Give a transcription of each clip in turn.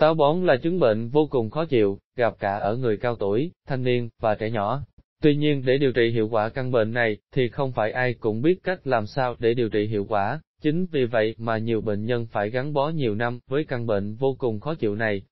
Táo bón là chứng bệnh vô cùng khó chịu, gặp cả ở người cao tuổi, thanh niên, và trẻ nhỏ. Tuy nhiên để điều trị hiệu quả căn bệnh này, thì không phải ai cũng biết cách làm sao để điều trị hiệu quả, chính vì vậy mà nhiều bệnh nhân phải gắn bó nhiều năm với căn bệnh vô cùng khó chịu này.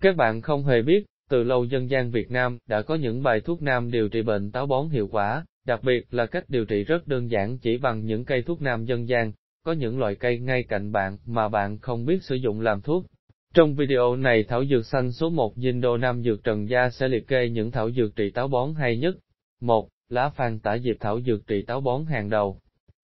Các bạn không hề biết, từ lâu dân gian Việt Nam đã có những bài thuốc nam điều trị bệnh táo bón hiệu quả, đặc biệt là cách điều trị rất đơn giản chỉ bằng những cây thuốc nam dân gian, có những loại cây ngay cạnh bạn mà bạn không biết sử dụng làm thuốc. Trong video này thảo dược xanh số 1 Dinh Đô Nam Dược Trần Gia sẽ liệt kê những thảo dược trị táo bón hay nhất. 1. Lá phan tả diệp thảo dược trị táo bón hàng đầu.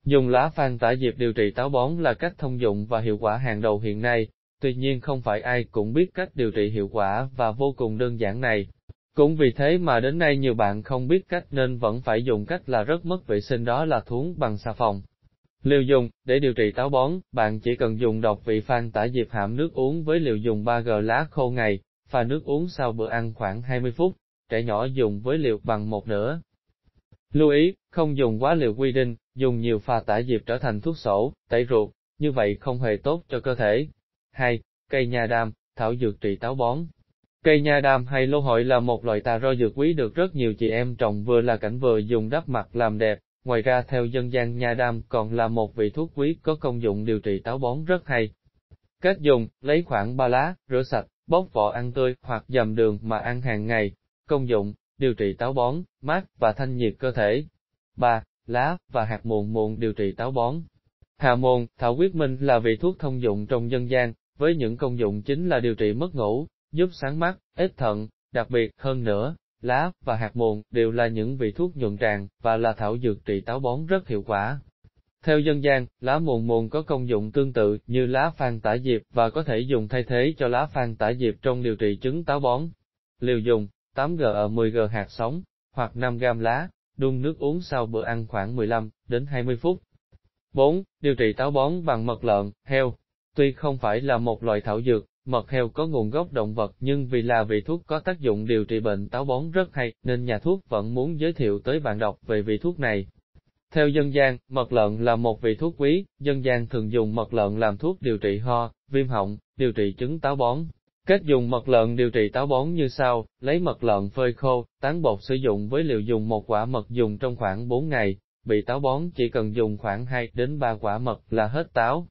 Dùng lá phan tả diệp điều trị táo bón là cách thông dụng và hiệu quả hàng đầu hiện nay, tuy nhiên không phải ai cũng biết cách điều trị hiệu quả và vô cùng đơn giản này. Cũng vì thế mà đến nay nhiều bạn không biết cách nên vẫn phải dùng cách là rất mất vệ sinh đó là thuốc bằng xà phòng. Liều dùng, để điều trị táo bón, bạn chỉ cần dùng độc vị phan tả diệp hãm nước uống với liều dùng 3g lá khô ngày, pha nước uống sau bữa ăn khoảng 20 phút, trẻ nhỏ dùng với liều bằng một nửa. Lưu ý, không dùng quá liều quy định, dùng nhiều pha tả diệp trở thành thuốc sổ, tẩy ruột, như vậy không hề tốt cho cơ thể. 2. Cây nha đam, thảo dược trị táo bón. Cây nha đam hay lô hội là một loại tà roi dược quý được rất nhiều chị em trồng vừa là cảnh vừa dùng đắp mặt làm đẹp, ngoài ra theo dân gian nha đam còn là một vị thuốc quý có công dụng điều trị táo bón rất hay. Cách dùng, lấy khoảng 3 lá, rửa sạch, bóc vỏ ăn tươi hoặc dầm đường mà ăn hàng ngày. Công dụng, điều trị táo bón, mát và thanh nhiệt cơ thể. 3. Lá và hạt muộn muộn điều trị táo bón. Hà môn, thảo quyết minh là vị thuốc thông dụng trong dân gian, với những công dụng chính là điều trị mất ngủ, giúp sáng mắt, ít thận, đặc biệt hơn nữa, lá và hạt mồn đều là những vị thuốc nhuận tràng và là thảo dược trị táo bón rất hiệu quả. Theo dân gian, lá mồn mồn có công dụng tương tự như lá phan tả diệp và có thể dùng thay thế cho lá phan tả diệp trong điều trị chứng táo bón. Liều dùng, 8g ở 10g hạt sống, hoặc 5g lá, đun nước uống sau bữa ăn khoảng 15 đến 20 phút. 4. Điều trị táo bón bằng mật lợn, heo. Tuy không phải là một loại thảo dược, mật heo có nguồn gốc động vật nhưng vì là vị thuốc có tác dụng điều trị bệnh táo bón rất hay, nên nhà thuốc vẫn muốn giới thiệu tới bạn đọc về vị thuốc này. Theo dân gian, mật lợn là một vị thuốc quý, dân gian thường dùng mật lợn làm thuốc điều trị ho, viêm họng, điều trị chứng táo bón. Cách dùng mật lợn điều trị táo bón như sau, lấy mật lợn phơi khô, tán bột sử dụng với liều dùng một quả mật dùng trong khoảng 4 ngày, bị táo bón chỉ cần dùng khoảng 2 đến 3 quả mật là hết táo.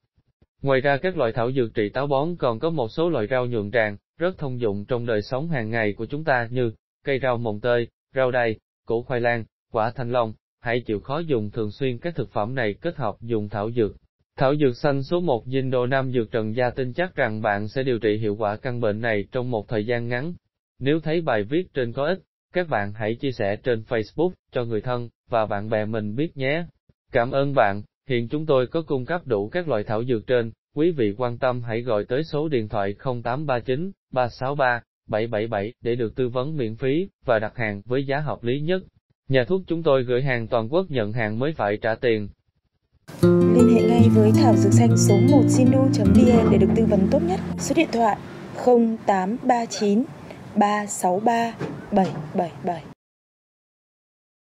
Ngoài ra các loại thảo dược trị táo bón còn có một số loại rau nhuận tràng, rất thông dụng trong đời sống hàng ngày của chúng ta như cây rau mồng tơi, rau đay, củ khoai lang, quả thanh long, hãy chịu khó dùng thường xuyên các thực phẩm này kết hợp dùng thảo dược. Thảo dược xanh số 1 dinh đô nam dược trần gia tin chắc rằng bạn sẽ điều trị hiệu quả căn bệnh này trong một thời gian ngắn. Nếu thấy bài viết trên có ích, các bạn hãy chia sẻ trên Facebook cho người thân và bạn bè mình biết nhé. Cảm ơn bạn, hiện chúng tôi có cung cấp đủ các loại thảo dược trên, quý vị quan tâm hãy gọi tới số điện thoại 0839 363 777 để được tư vấn miễn phí và đặt hàng với giá hợp lý nhất. Nhà thuốc chúng tôi gửi hàng toàn quốc nhận hàng mới phải trả tiền. Liên hệ ngay với Thảo Dược Xanh số 1 sinu.vn để được tư vấn tốt nhất. Số điện thoại 0839 363 777